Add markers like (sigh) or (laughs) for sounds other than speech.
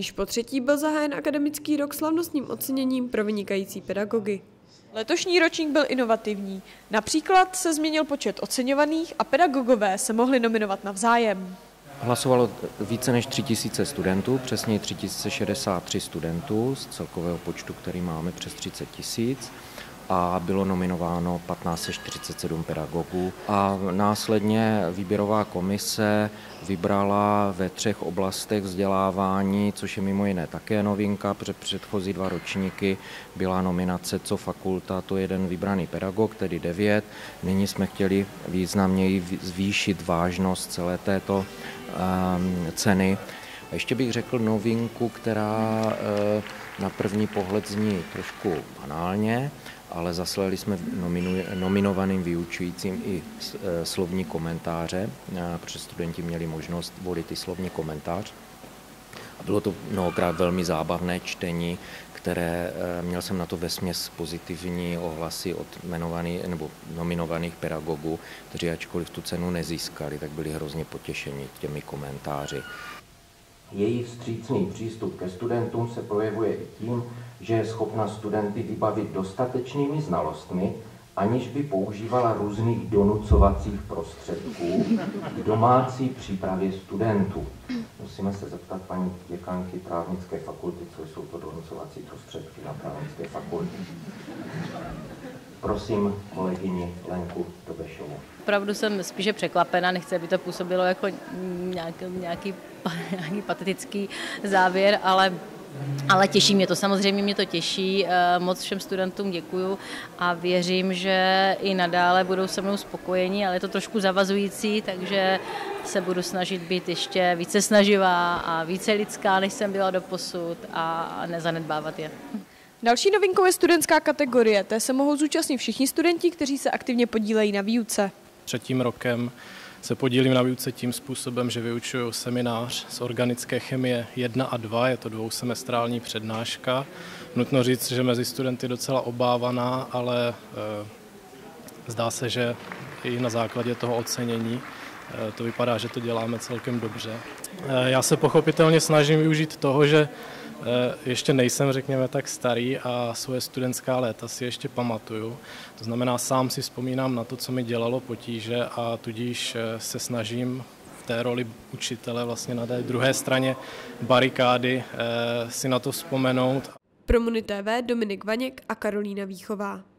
Již po třetí byl zahájen akademický rok slavnostním oceněním pro vynikající pedagogy. Letošní ročník byl inovativní. Například se změnil počet oceňovaných a pedagogové se mohli nominovat navzájem. Hlasovalo více než 3000 studentů, přesně 3063 studentů z celkového počtu, který máme přes 30 tisíc a bylo nominováno 1547 pedagogů. A následně výběrová komise vybrala ve třech oblastech vzdělávání, což je mimo jiné také novinka, protože předchozí dva ročníky byla nominace co fakulta, to jeden vybraný pedagog, tedy devět. Nyní jsme chtěli významněji zvýšit vážnost celé této um, ceny. A ještě bych řekl novinku, která uh, na první pohled zní trošku banálně, ale zaslali jsme nominovaným vyučujícím i e, slovní komentáře, protože studenti měli možnost volit i slovní komentář. A bylo to mnohokrát velmi zábavné čtení, které e, měl jsem na to vesměs pozitivní ohlasy od jmenovaných nebo nominovaných pedagogů, kteří ačkoliv tu cenu nezískali, tak byli hrozně potěšeni těmi komentáři. Její vstřícný přístup ke studentům se projevuje i tím, že je schopna studenty vybavit dostatečnými znalostmi, aniž by používala různých donucovacích prostředků k domácí přípravě studentů. Musíme se zeptat paní děkanky právnické fakulty, co jsou to donucovací prostředky na právnické fakultě. Prosím kolegyni Lenku Dobešovou. Opravdu jsem spíše překvapena, nechci, aby to působilo jako nějaký, nějaký, (laughs) nějaký patetický závěr, ale ale těší mě to, samozřejmě mě to těší. Eh, moc všem studentům děkuju a věřím, že i nadále budou se mnou spokojení, ale je to trošku zavazující, takže se budu snažit být ještě více snaživá a více lidská, než jsem byla do posud a nezanedbávat je. Další novinkou je studentská kategorie. Té se mohou zúčastnit všichni studenti, kteří se aktivně podílejí na výuce. Třetím rokem se podílím na výuce tím způsobem, že vyučuju seminář z organické chemie 1 a 2, je to dvousemestrální přednáška. Nutno říct, že mezi studenty docela obávaná, ale e, zdá se, že i na základě toho ocenění e, to vypadá, že to děláme celkem dobře. E, já se pochopitelně snažím využít toho, že ještě nejsem, řekněme, tak starý a svoje studentská léta si ještě pamatuju. To znamená, sám si vzpomínám na to, co mi dělalo potíže a tudíž eh, se snažím v té roli učitele vlastně na té druhé straně barikády eh, si na to vzpomenout. Pro TV Dominik Vaněk a Karolína Výchová.